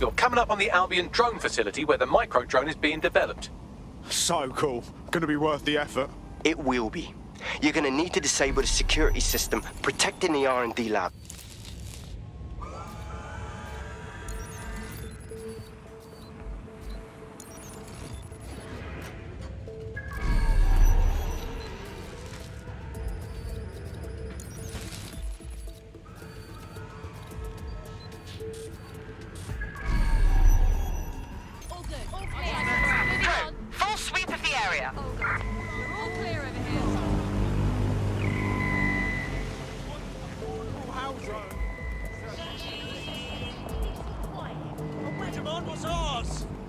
You're coming up on the Albion drone facility where the micro drone is being developed. So cool. Gonna be worth the effort. It will be. You're gonna need to disable the security system protecting the R&D lab. What's ours?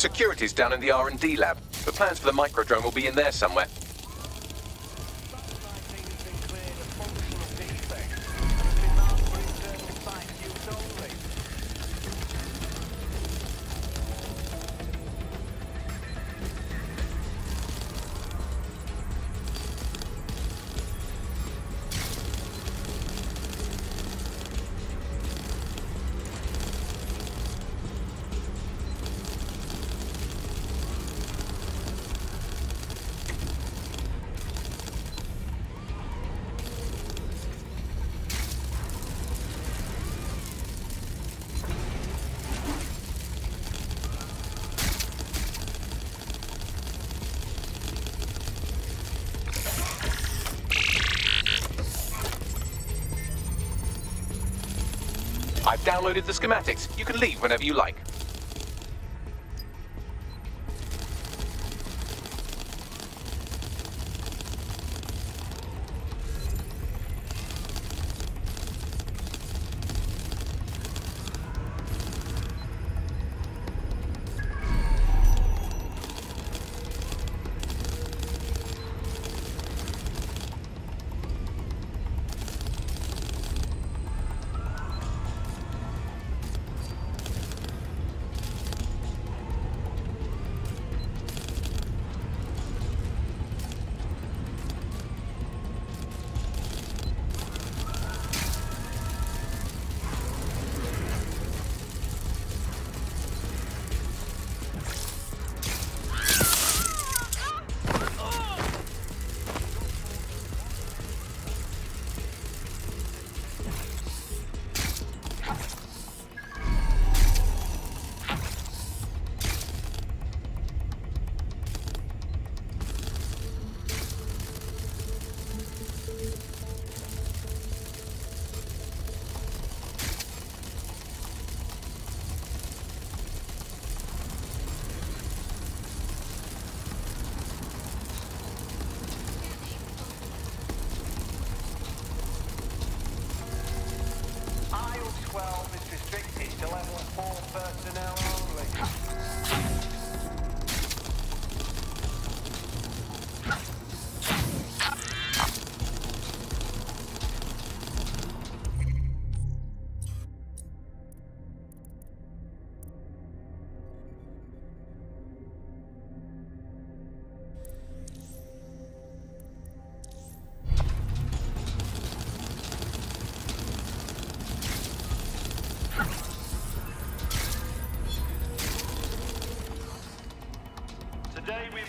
Security's down in the R&D lab. The plans for the micro drone will be in there somewhere. I've downloaded the schematics. You can leave whenever you like.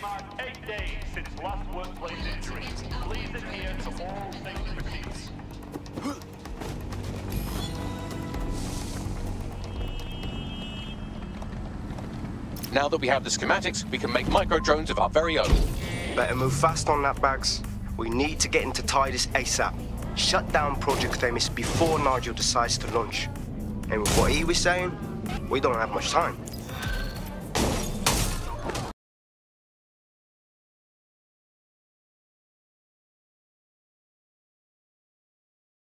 Mark eight days since last workplace injury. Please adhere to all safety procedures. Now that we have the schematics, we can make micro drones of our very own. Better move fast on that, Bags. We need to get into Titus ASAP. Shut down Project Themis before Nigel decides to launch. And with what he was saying, we don't have much time.